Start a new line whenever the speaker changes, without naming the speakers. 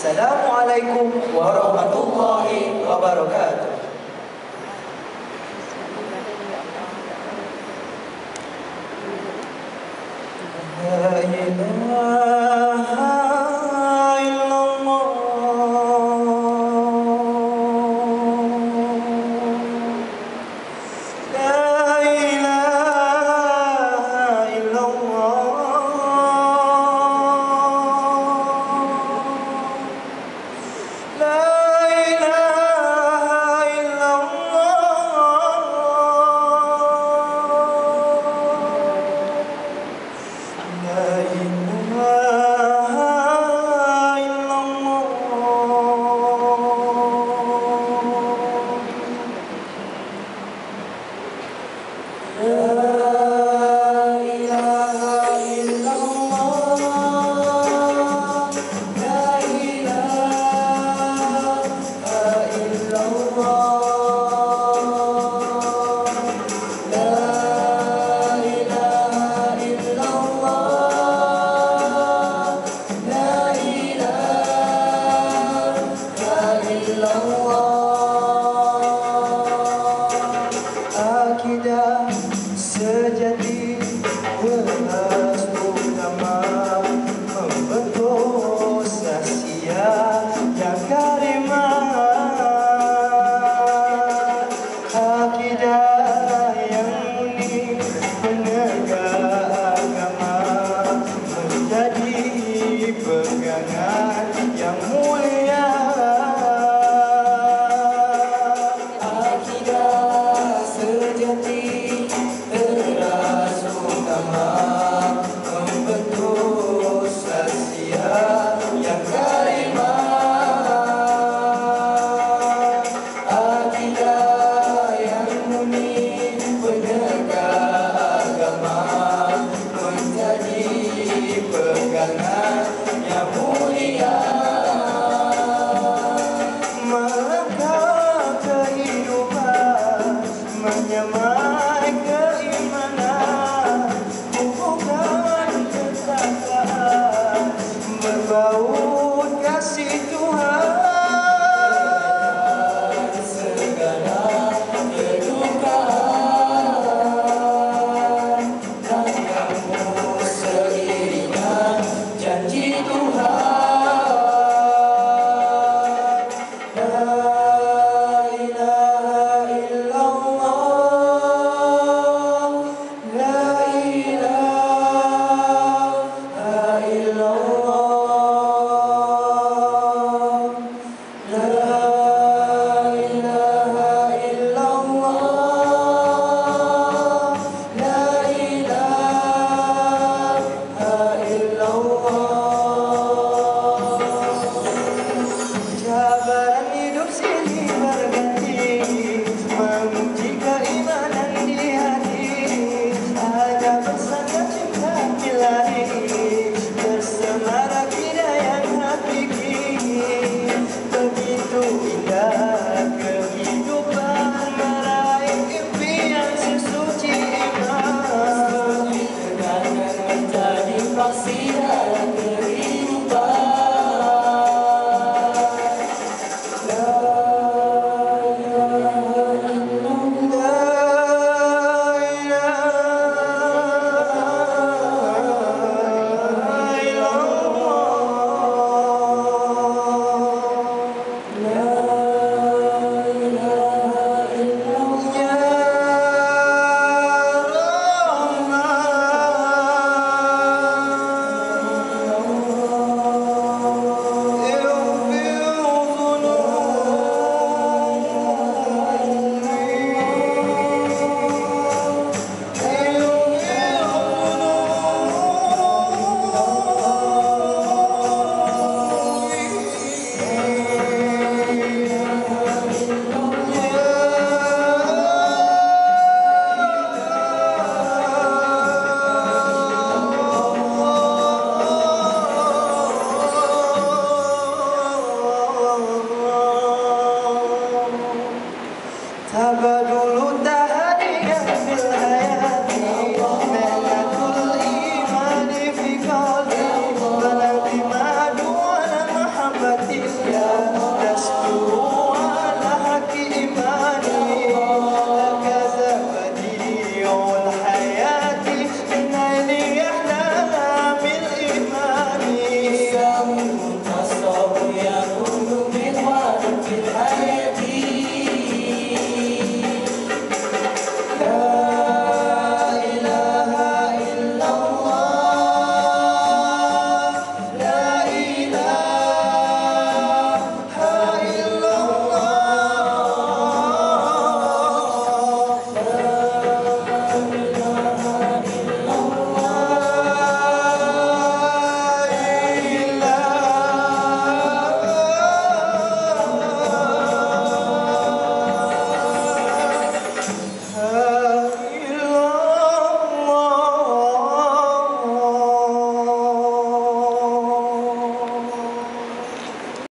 السلام عليكم ورحمة الله وبركاته. لا إله ngàn dặm